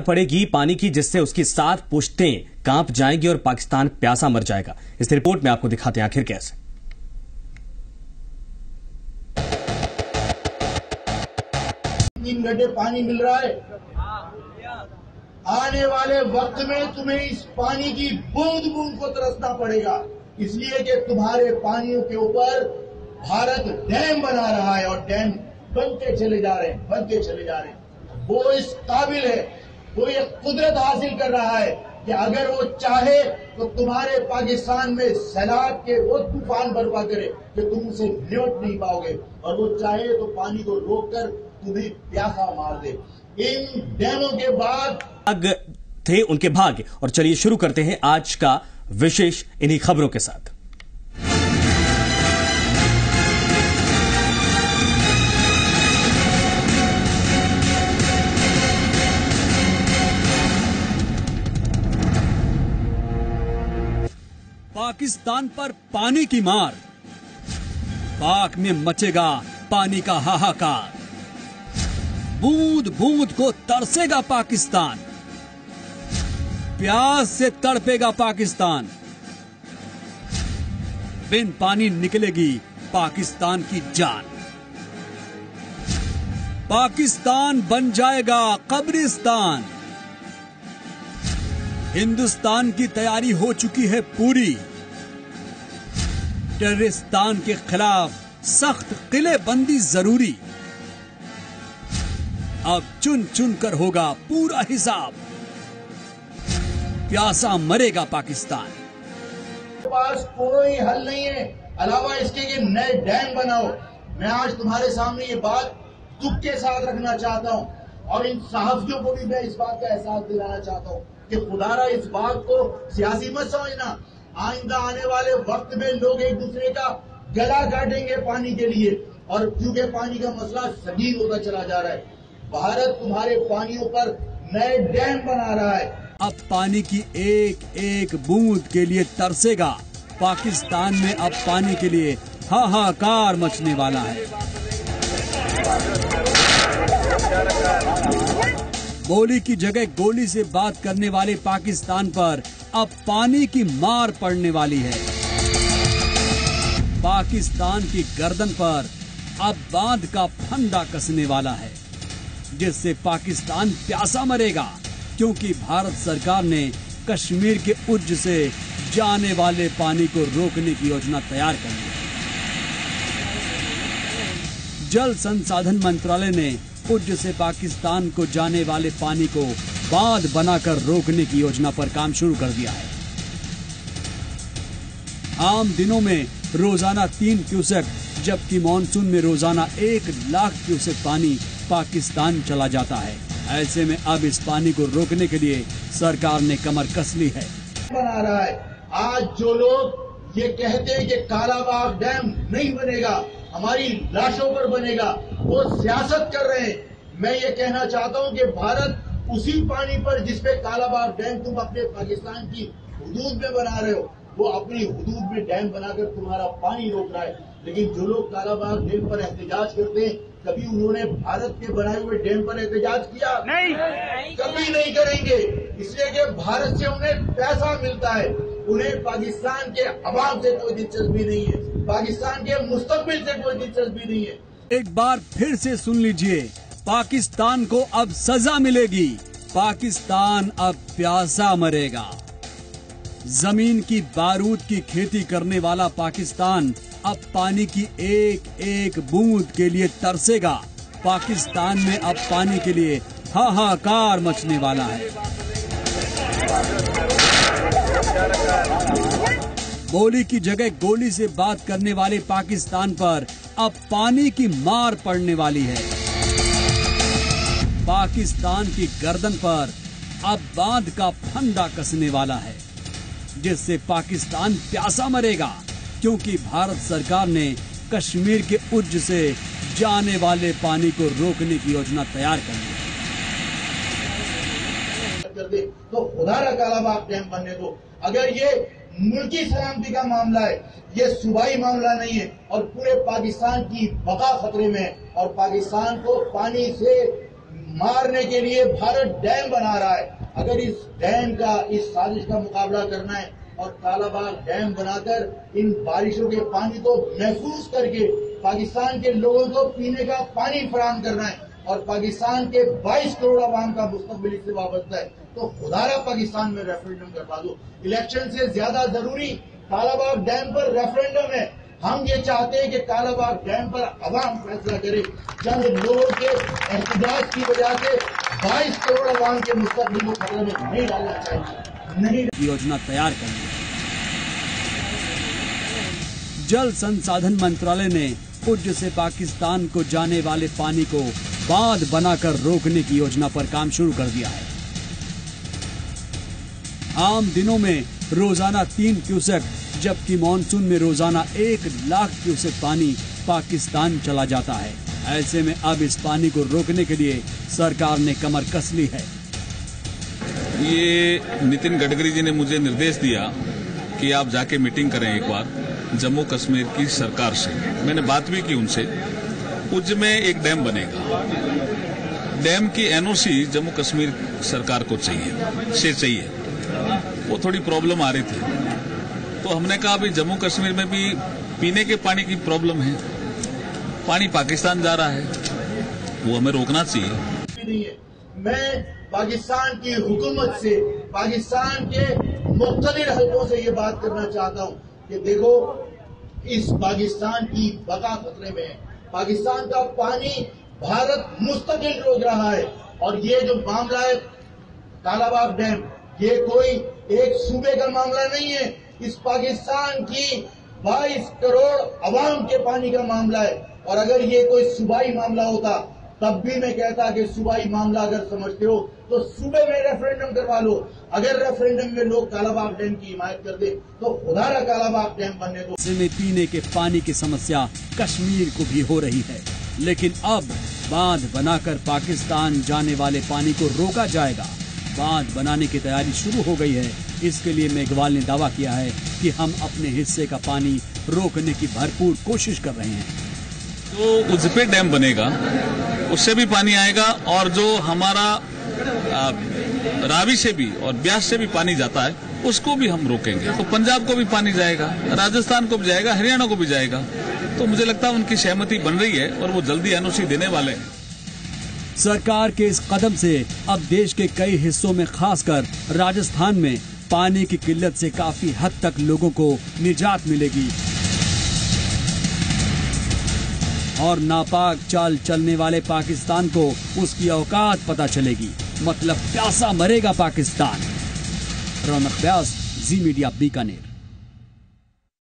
पड़ेगी पानी की, जिससे उसकी सात पुश्तें काँप जाएँगी और पाकिस्तान प्यासा मर जाएगा। इस रिपोर्ट में आपको दिखाते हैं आखिर कैसे। तीन घंटे पानी मिल रहा है। आने वाले वक्त में तुम्हें इस पानी की बूंद बूंद को तरसना पड़ेगा। इसलिए कि तुम्हारे पानियों के ऊपर भारत डैम बना रहा है और डैम बनते चले जा रहे हैं, बनते चले जा रहे हैं। वो इस काबिल है वो ये कुदरत हासिल कर रहा है कि अगर वो चाहे तो तुम्हारे पाकिस्तान में सैलाब के वो तूफ़ान बर्पा करे कि तुम उसे निपट नहीं पाओगे। और वो चाहे तो पानी को रोककर तुम्हें प्यासा मार दे। इन डैमों के बाद थे उनके भाग्य। और चलिए शुरू करते हैं आज का विशेष इन्हीं खबरों के साथ। पाकिस्तान पर पानी की मार। पाक में मचेगा पानी का हाहाकार। बूंद बूंद को तरसेगा पाकिस्तान। प्यास से तड़पेगा पाकिस्तान। बिन पानी निकलेगी पाकिस्तान की जान। पाकिस्तान बन जाएगा कब्रिस्तान। हिंदुस्तान की तैयारी हो चुकी है पूरी। टेररिस्तान के खिलाफ सख्त किलेबंदी ज़रूरी। अब चुन चुन कर होगा पूरा हिसाब। प्यासा मरेगा पाकिस्तान। पास कोई हल नहीं है। अलावा इसके कि नए डैम बनाओ। मैं आज तुम्हारे सामने ये बात दुख के साथ रखना चाहता हूँ। और इन सहाफियों को भी मैं इस बात का एहसास दिलाना चाहता हूँ। कि खुदारा इस बात को सियासी मत समझना। आइंदा आने वाले वक्त में लोग एक दूसरे का गला काटेंगे पानी के लिए और क्योंकि पानी का मसला सजीव होता चला जा रहा है, भारत तुम्हारे पानियों पर नए डैम बना रहा है। अब पानी की एक एक बूंद के लिए तरसेगा। पाकिस्तान में अब पानी के लिए हाहाकार मचने वाला है। बोली की जगह गोली से बात करने वाले पाकिस्तान पर अब पानी की मार पड़ने वाली है। पाकिस्तान की गर्दन पर अब बाँध का फंदा कसने वाला है, जिससे पाकिस्तान प्यासा मरेगा, क्योंकि भारत सरकार ने कश्मीर के उज्ज से जाने वाले पानी को रोकने की योजना तैयार कर ली। जल संसाधन मंत्रालय ने उज्ज से पाकिस्तान को जाने वाले पानी को बाँध बनाकर रोकने की योजना पर काम शुरू कर दिया है। आम दिनों में रोज़ाना तीन क्यूसेक, जबकि मानसून में रोज़ाना एक लाख क्यूसेक पानी पाकिस्तान चला जाता है। ऐसे में अब इस पानी को रोकने के लिए सरकार ने कमर कस ली है। बना रहा है। आज जो लोग ये कहते हैं कि कालाबाग डैम नहीं बनेगा, हमारी लाशों पर बनेगा वो सियासत कर रहे हैं। मैं ये कहना चाहता हूँ कि भारत उसी पानी पर जिसपे कालाबाग डैम तुम अपने पाकिस्तान की हदूद में बना रहे हो वो अपनी हदूद में डैम बनाकर तुम्हारा पानी रोक रहा है। लेकिन जो लोग कालाबाग डैम पर एहतजाज करते हैं कभी उन्होंने भारत के बनाए हुए डैम पर एहतजाज किया? नहीं। कभी नहीं करेंगे। इसलिए कि भारत से उन्हें पैसा मिलता है। उन्हें पाकिस्तान के अवाम से कोई दिलचस्पी नहीं है। पाकिस्तान के मुस्तबिल से कोई दिलचस्पी नहीं है। एक बार फिर से सुन लीजिए, पाकिस्तान को अब सजा मिलेगी। पाकिस्तान अब प्यासा मरेगा। ज़मीन की बारूद की खेती करने वाला पाकिस्तान अब पानी की एक एक बूंद के लिए तरसेगा। पाकिस्तान में अब पानी के लिए हाहाकार मचने वाला है। बोली की जगह गोली से बात करने वाले पाकिस्तान पर अब पानी की मार पड़ने वाली है। पाकिस्तान की गर्दन पर अब बाँध का फंदा कसने वाला है, जिससे पाकिस्तान प्यासा मरेगा, क्योंकि भारत सरकार ने कश्मीर के उज्ज से जाने वाले पानी को रोकने की योजना तैयार कर ली। तो खुदारा कालाबाग डैम बनने दो। अगर ये मुल्की सलामती का मामला है। ये सूबाई मामला नहीं है और पूरे पाकिस्तान की बका खतरे में और पाकिस्तान को पानी से मारने के लिए भारत डैम बना रहा है। अगर इस डैम का, इस साजिश का मुकाबला करना है और तालाबाग डैम बनाकर इन बारिशों के पानी को महफूज करके पाकिस्तान के लोगों को पीने का पानी फराम करना है और पाकिस्तान के 22 करोड़ अवाम का मुस्तबिल इससे वाबस्ता है। तो खुदारा पाकिस्तान में रेफरेंडम करवा दो। इलेक्शन से ज़्यादा ज़रूरी कालाबाग डैम पर रेफरेंडम है। हम ये चाहते हैं कि कालाबाग डैम पर अवाम फैसला करे। चंद लोगों के एहतजाज की वजह से 22 करोड़ अवाम के मुस्तबिल को खतरे में नहीं डालना चाहिए। नहीं योजना तैयार करनी। जल संसाधन मंत्रालय ने पूज्य से पाकिस्तान को जाने वाले पानी को बाँध बनाकर रोकने की योजना पर काम शुरू कर दिया है। आम दिनों में रोज़ाना तीन क्यूसेक, जबकि मानसून में रोज़ाना एक लाख क्यूसेक पानी पाकिस्तान चला जाता है। ऐसे में अब इस पानी को रोकने के लिए सरकार ने कमर कस ली है। ये नितिन गडकरी जी ने मुझे निर्देश दिया कि आप जाके मीटिंग करें एक बार जम्मू कश्मीर की सरकार से। मैंने बात भी की उनसे। उज में एक डैम बनेगा। डैम की एनओसी जम्मू कश्मीर सरकार को चाहिए, से चाहिए। वो थोड़ी प्रॉब्लम आ रही थी। तो हमने कहा, अभी जम्मू कश्मीर में भी पीने के पानी की प्रॉब्लम है। पानी पाकिस्तान जा रहा है। वो हमें रोकना चाहिए। मैं पाकिस्तान की हुकूमत से, पाकिस्तान के मुख्तलिफ़ हलकों से ये बात करना चाहता हूँ कि देखो, इस पाकिस्तान की बका खतरे में है पाकिस्तान का पानी भारत मुस्तकिल रोक रहा है। और ये जो मामला है तालाबाग डैम, ये कोई एक सूबे का मामला नहीं है। इस पाकिस्तान की 22 करोड़ आवाम के पानी का मामला है। और अगर ये कोई सूबाई मामला होता तब भी मैं कहता कि सूबाई मामला अगर समझते हो तो सूबे में रेफरेंडम करवा लो। अगर रेफरेंडम में लोग कालाबाग डैम की हिमायत कर दे तो खुदारा कालाबाग डैम बनने दो। में पीने के पानी की समस्या कश्मीर को भी हो रही है। लेकिन अब बाँध बनाकर पाकिस्तान जाने वाले पानी को रोका जाएगा। बाँध बनाने की तैयारी शुरू हो गई है। इसके लिए मेघवाल ने दावा किया है कि हम अपने हिस्से का पानी रोकने की भरपूर कोशिश कर रहे हैं। जो उजपे डैम बनेगा। उससे भी पानी आएगा और जो हमारा रावी से भी और ब्यास से भी पानी जाता है, उसको भी हम रोकेंगे। तो पंजाब को भी पानी जाएगा, राजस्थान को भी जाएगा, हरियाणा को भी जाएगा। तो मुझे लगता है उनकी सहमति बन रही है और वो जल्दी एनओसी देने वाले हैं। सरकार के इस कदम से अब देश के कई हिस्सों में खासकर राजस्थान में पानी की किल्लत से काफ़ी हद तक लोगों को निजात मिलेगी। और नापाक चाल चलने वाले पाकिस्तान को उसकी औकात पता चलेगी। मतलब प्यासा मरेगा पाकिस्तान। रौनक ब्यास, जी मीडिया बीकानेर।